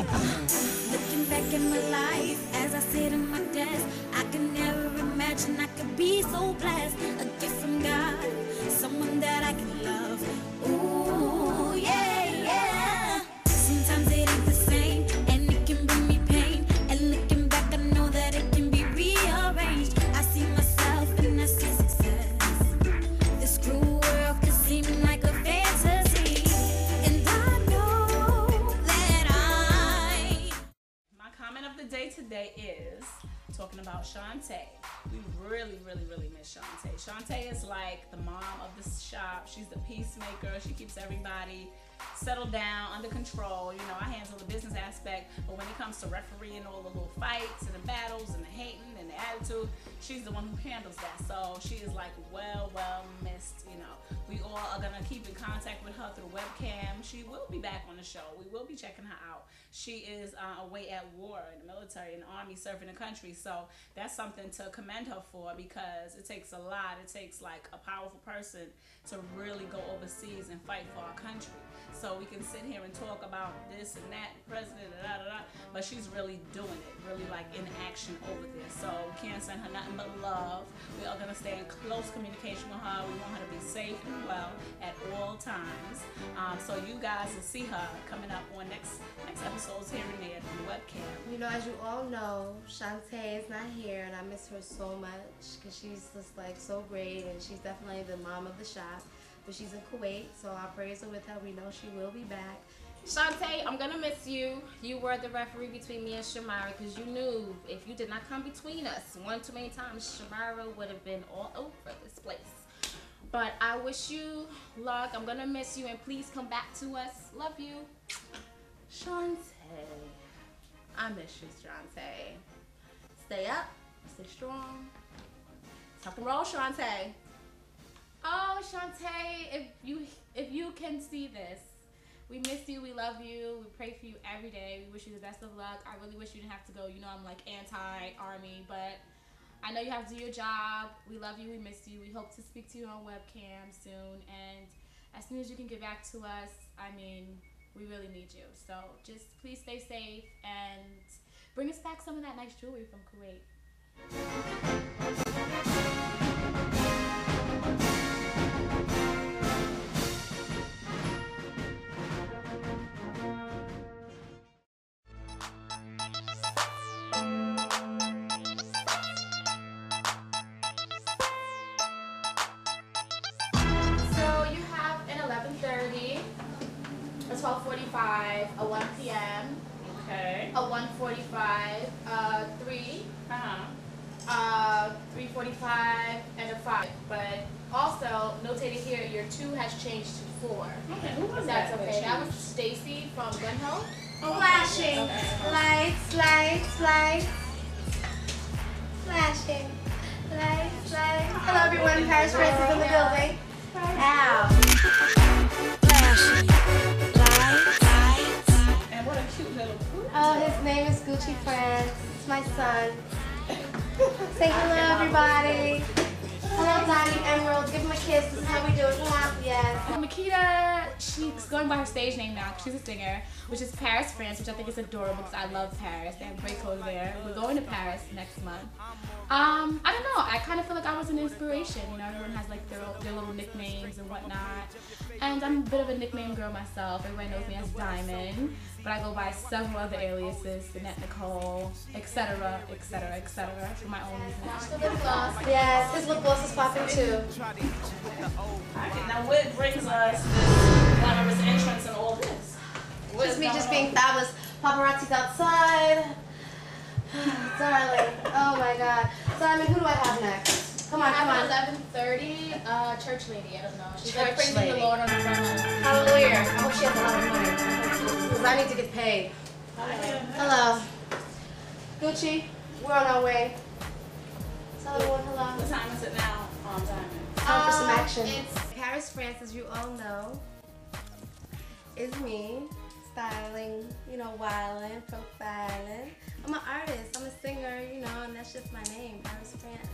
Looking back at my life as I sit in my desk, I can never imagine I could be so blessed. A gift from God, someone that I can love. Ooh, about Shantae. We really, really, really miss Shantae. Shantae is like the mom of the shop. She's the peacemaker. She keeps everybody settled down, under control. You know, I handle the business aspect, but when it comes to refereeing all the little fights and the battles and the hating and the attitude, she's the one who handles that. So she is like well, well missed. You know, we all are gonna keep in contact with her through webcam. She will be back on the show. We will be checking her out. She is uh, away at war in the military, in the army, serving the country. So that's something to commend her for because it takes a lot. It takes like a powerful person to really go overseas and fight for our country. So we can sit here and talk about this and that, president, da da da, but she's really doing it, really like in action over there. So can't send her nothing but love. Are gonna stay in close communication with her. We want her to be safe and well at all times. Um, so you guys will see her coming up on next next episodes here and there through the webcam. You know, as you all know, Shantae is not here, and I miss her so much because she's just like so great, and she's definitely the mom of the shop. But she's in Kuwait, so our prayers are with her. We know she will be back. Shantae, I'm gonna miss you. You were the referee between me and Shamara because you knew if you did not come between us one too many times, Shamara would have been all over this place. But I wish you luck. I'm gonna miss you and please come back to us. Love you. Shantae. I miss you, Shantae. Stay up, stay strong. Tuck and roll, Shantae. Oh, Shantae, if you if you can see this, we miss you. We love you. We pray for you every day. We wish you the best of luck. I really wish you didn't have to go. You know, I'm like anti army, but I know you have to do your job. We love you. We miss you. We hope to speak to you on webcam soon. And as soon as you can get back to us, I mean, we really need you. So just please stay safe and bring us back some of that nice jewelry from Kuwait. 12:45, a 1 p.m., Okay. a 1:45, uh, 3, Uh huh. uh, 3:45, and a 5. But also notated here, your 2 has changed to 4. Okay. Who was If that's that? okay. That was Stacy from Gun Ho. Flashing lights, lights, lights. Flashing lights, lights. Hello, everyone. Paris Francis in the building. Ow. Flashing Oh, his name is Gucci France. It's my son. Say hello, everybody. Hello, Donnie Emerald. Give him a kiss. This is how we do it. Yes. Makeda, she's going by her stage name now. She's a singer, which is Paris, France, which I think is adorable because I love Paris. They have great clothes there. We're going to Paris next month. Um, I don't know. I kind of feel like I was an inspiration. You know, everyone has like their, their little nicknames and whatnot. And I'm a bit of a nickname girl myself. Everyone knows me as Diamond, but I go by several other aliases, Annette Nicole, etc., etc., etc. for my own reasons. Lip gloss. Yes, his lip gloss is popping too. Okay, now what brings us this glamorous entrance and all this? What Just me just being fabulous. Paparazzi's outside. Darling. Oh my god. Simon, who do I have next? Come on, come on. Eleven thirty, uh, church lady. I don't know. She's like Church praising lady. the Lord on the front. Hallelujah. I hope she has a lot of money. Because I need to get paid. Hello. Gucci, we're on our way. Tell everyone hello. What time is it now? Um, Diamond. Time for some Um, action. it's- Paris France, as you all know, is me. Styling, you know, wilding, profiling. I'm an artist, I'm a singer, you know, and that's just my name, Paris France.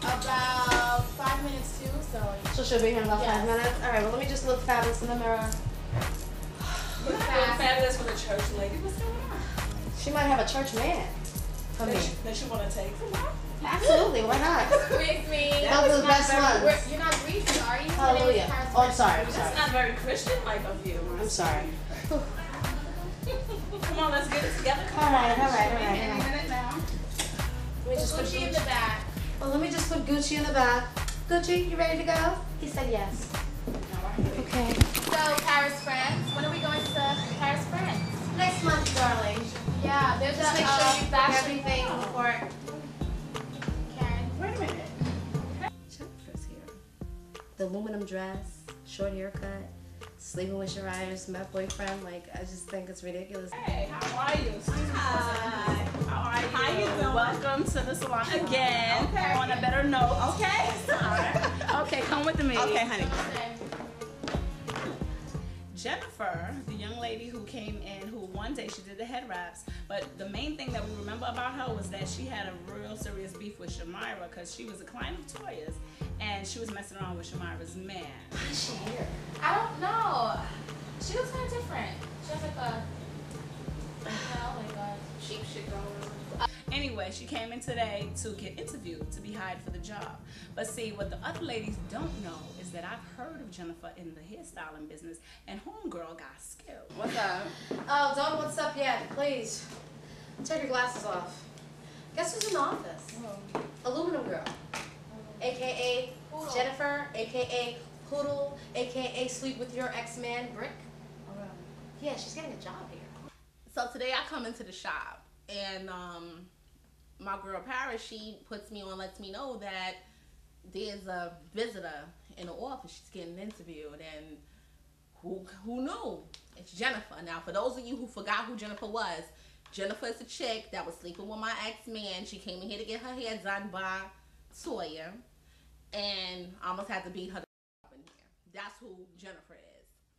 About five minutes too, so So she'll be here in about five minutes? Alright, well, let me just look fabulous in the mirror. Look fabulous for the church lady. What's going on? She might have a church man. Come That here. you, that you want to take from her? Absolutely, why not? Excuse me. That was the best one. We're- You're not greasy, are you? Hallelujah. Oh, I'm sorry, I'm That's sorry. not very Christian-like of you. I'm sorry. Come on, let's get it together. Come All right, on. all right, all right, Any all right. minute now. Let me just put Gucci in the back. Well, let me just put Gucci in the back. Gucci, you ready to go? He said yes. Yeah, there's Just a make sure you book fashion everything before. Karen. Wait a minute. Jennifer's here. The aluminum dress, short haircut, sleeping with Shariah's my boyfriend. Like, I just think it's ridiculous. Hey, how are you? Excuse. Hi. How are you? How you doing? Welcome to the salon again. Okay. On a better note. Okay. Okay, come with me. Okay, honey. Jennifer, the young lady who came in, who one day she did the head wraps, but the main thing that we remember about her was that she had a real serious beef with Shamira because she was a client of Toya's and she was messing around with Shamira's man. Why is she here? I don't know. She looks kind of different. She has like a, you know, like a cheap shit going on. Anyway, she came in today to get interviewed to be hired for the job. But see, what the other ladies don't know is that I've heard of Jennifer in the hairstyling business, and homegirl got skills. What's up? Oh, don't what's up yet, please. Take your glasses off. Guess who's in the office? Aluminum Girl. AKA Poodle. Jennifer, AKA Poodle, AKA Sleep with Your Ex-Man Brick. Yeah, she's getting a job here. So today I come into the shop and um my girl Paris she puts me on lets me know that there's a visitor in the office she's getting interviewed and who who knew it's Jennifer now for those of you who forgot who Jennifer was Jennifer is a chick that was sleeping with my ex-man she came in here to get her hair done by Sawyer and almost had to beat her up in here that's who Jennifer is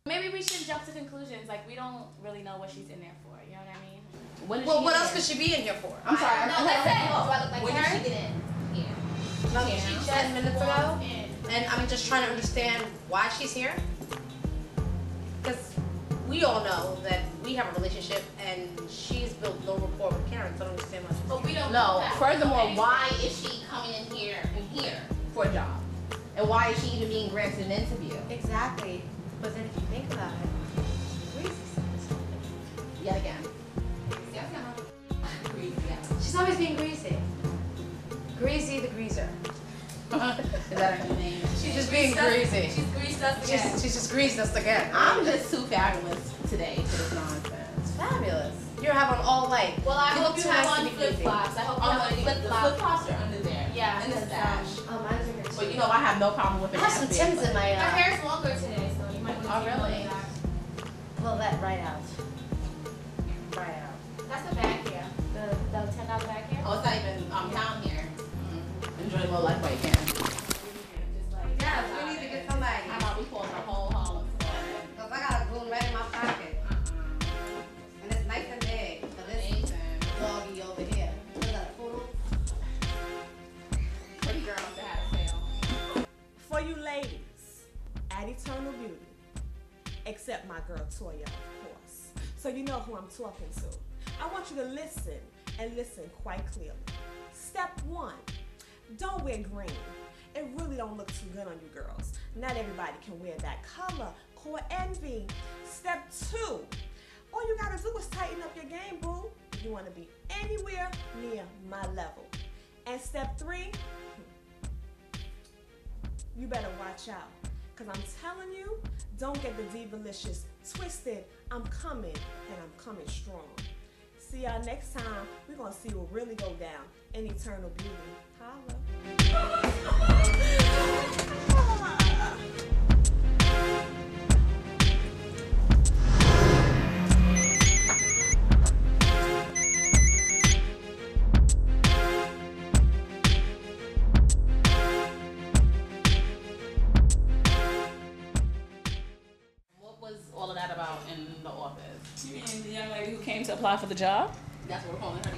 Maybe we should jump to conclusions. Like we don't really know what she's in there for. You know what I mean? What is Well, what else there? could she be in here for? I'm sorry No, listen. Do I look like When did her? she get in? Yeah. Nothing. Yeah. She Just ten minutes ago. in. And I'm just trying to understand why she's here. Because we all know that we have a relationship and she's built no rapport with Karen, so I don't understand why she's But we don't know No, furthermore, Okay. why is she coming in here and here for a job? And why is she even being granted an interview? Exactly. But then if you think about it, Greasy said. Yet again. She's always being greasy. Greasy the greaser. Is that her new name? She's just being greased us- greasy. She's greased us again. She's, she's just greased us again. I'm just too fabulous today for this nonsense. fabulous. You're having all white. well, I You hope look you have nice to on flip flops. I hope you have no, on the flip flip flops. flops are under there. Yeah, In the that's, stash. Oh, mine's are here too. But you know I have no problem with it. I have some Tims in my. Her Uh, hair's longer today, so you might want to Oh, really? of that. pull that right out. Eternal Beauty, except my girl Toya, of course. So you know who I'm talking to. I want you to listen and listen quite clearly. Step one, don't wear green. It really don't look too good on you girls. Not everybody can wear that color. Core envy. Step two, all you gotta do is tighten up your game, boo. You wanna be anywhere near my level. And step three, hmm, you better watch out. Cause I'm telling you, don't get the divalicious twisted. I'm coming and I'm coming strong. See y'all next time. We're gonna see what really go down in eternal beauty. Holla. Apply for the job? That's what we're calling her.